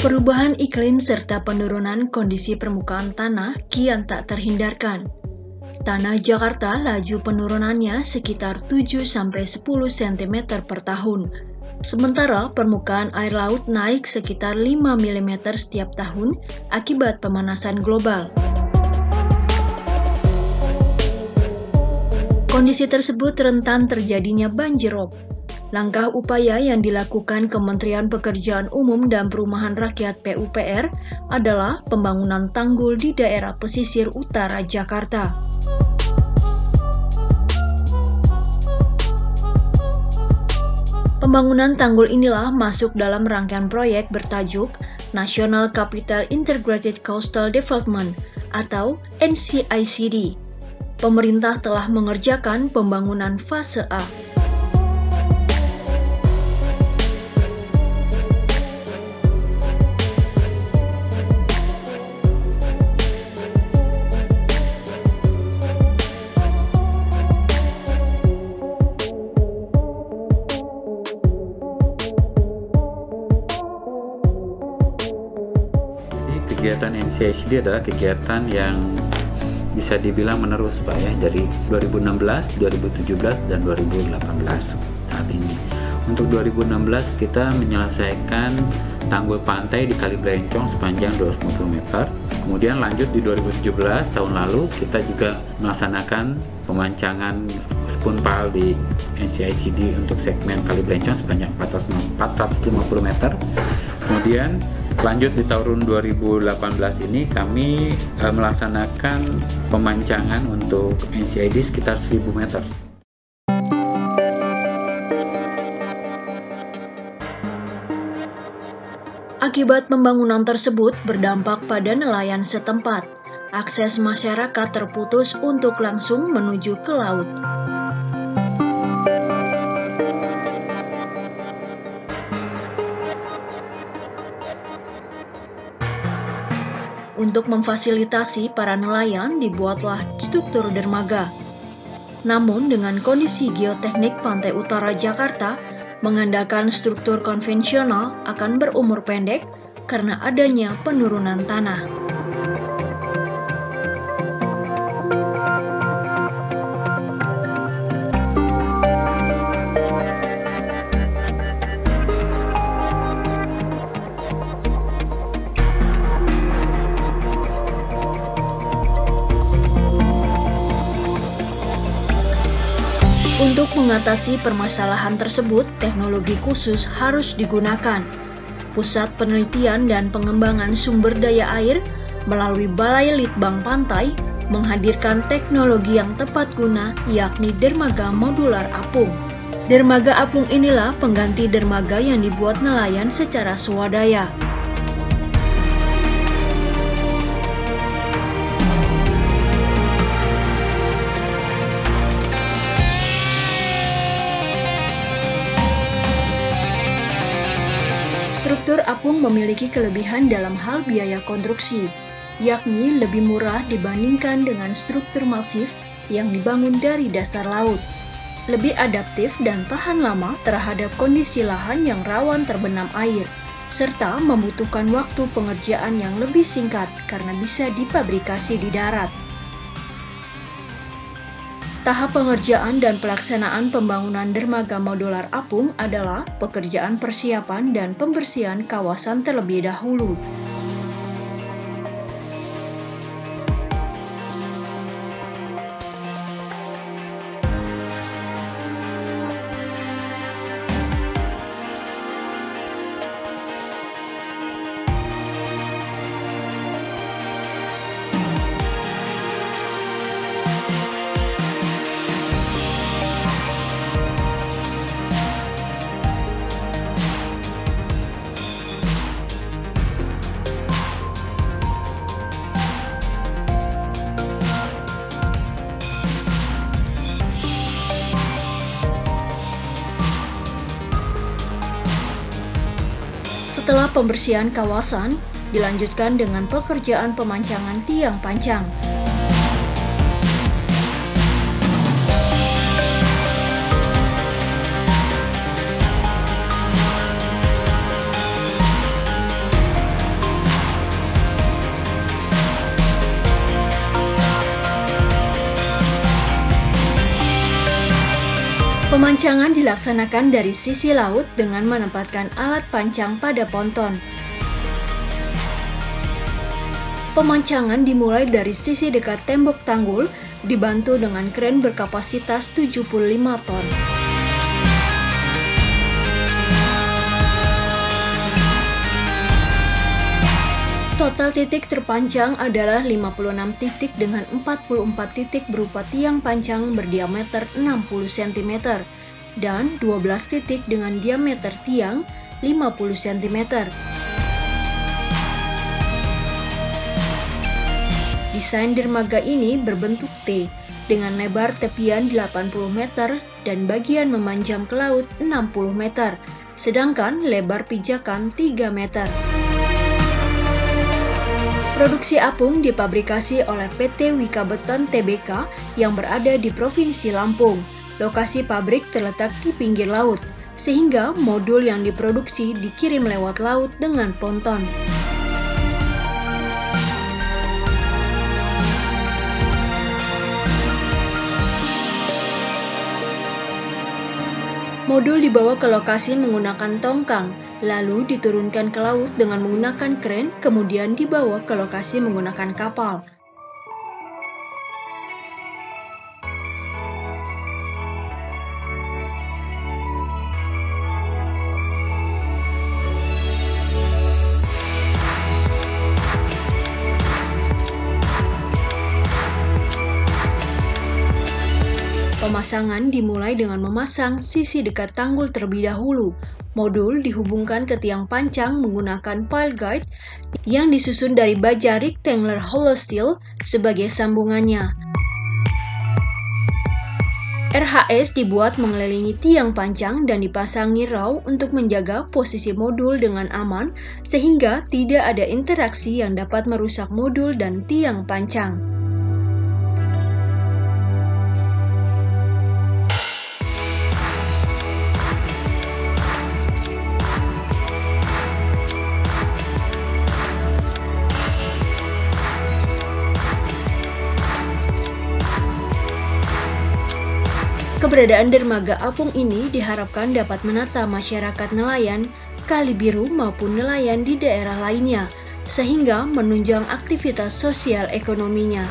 Perubahan iklim serta penurunan kondisi permukaan tanah kian tak terhindarkan. Tanah Jakarta laju penurunannya sekitar 7-10 cm per tahun. Sementara permukaan air laut naik sekitar 5 mm setiap tahun akibat pemanasan global. Kondisi tersebut rentan terjadinya banjirop, Langkah upaya yang dilakukan Kementerian Pekerjaan Umum dan Perumahan Rakyat PUPR adalah pembangunan tanggul di daerah pesisir utara Jakarta. Pembangunan tanggul inilah masuk dalam rangkaian proyek bertajuk National Capital Integrated Coastal Development atau NCICD. Pemerintah telah mengerjakan pembangunan fase A. kegiatan NCICD adalah kegiatan yang bisa dibilang menerus Pak ya dari 2016, 2017 dan 2018 saat ini. Untuk 2016 kita menyelesaikan tanggul pantai di Kali Blencong sepanjang 250 meter. Kemudian lanjut di 2017 tahun lalu kita juga melaksanakan pemancangan spunpal di NCICD untuk segmen Kali Blencong sepanjang 450 meter. Kemudian Lanjut di tahun 2018 ini kami e, melaksanakan pemancangan untuk NCID sekitar 1000 meter. Akibat pembangunan tersebut berdampak pada nelayan setempat. Akses masyarakat terputus untuk langsung menuju ke laut. Untuk memfasilitasi para nelayan dibuatlah struktur dermaga. Namun dengan kondisi geoteknik pantai utara Jakarta mengandalkan struktur konvensional akan berumur pendek karena adanya penurunan tanah. Untuk mengatasi permasalahan tersebut, teknologi khusus harus digunakan. Pusat Penelitian dan Pengembangan Sumber Daya Air melalui Balai Litbang Pantai menghadirkan teknologi yang tepat guna yakni dermaga modular apung. Dermaga apung inilah pengganti dermaga yang dibuat nelayan secara swadaya. Struktur apung memiliki kelebihan dalam hal biaya konstruksi, yakni lebih murah dibandingkan dengan struktur masif yang dibangun dari dasar laut. Lebih adaptif dan tahan lama terhadap kondisi lahan yang rawan terbenam air, serta membutuhkan waktu pengerjaan yang lebih singkat karena bisa dipabrikasi di darat. Tahap pengerjaan dan pelaksanaan pembangunan dermaga modular apung adalah pekerjaan persiapan dan pembersihan kawasan terlebih dahulu. Setelah pembersihan kawasan, dilanjutkan dengan pekerjaan pemancangan tiang pancang. Pemancangan dilaksanakan dari sisi laut dengan menempatkan alat pancang pada ponton. Pemancangan dimulai dari sisi dekat tembok tanggul, dibantu dengan kren berkapasitas 75 ton. Total titik terpanjang adalah 56 titik dengan 44 titik berupa tiang panjang berdiameter 60 cm dan 12 titik dengan diameter tiang 50 cm. Desain dermaga ini berbentuk T dengan lebar tepian 80 meter dan bagian memanjang ke laut 60 meter, sedangkan lebar pijakan 3 meter. Produksi apung dipabrikasi oleh PT Wika Beton Tbk yang berada di Provinsi Lampung. Lokasi pabrik terletak di pinggir laut, sehingga modul yang diproduksi dikirim lewat laut dengan ponton. Modul dibawa ke lokasi menggunakan tongkang, lalu diturunkan ke laut dengan menggunakan kren, kemudian dibawa ke lokasi menggunakan kapal. Pemasangan dimulai dengan memasang sisi dekat tanggul terlebih dahulu. Modul dihubungkan ke tiang pancang menggunakan pile guide yang disusun dari baja rectangular hollow steel sebagai sambungannya. RHS dibuat mengelilingi tiang pancang dan dipasangi raw untuk menjaga posisi modul dengan aman sehingga tidak ada interaksi yang dapat merusak modul dan tiang pancang. Keberadaan dermaga apung ini diharapkan dapat menata masyarakat nelayan, kali biru maupun nelayan di daerah lainnya, sehingga menunjang aktivitas sosial ekonominya.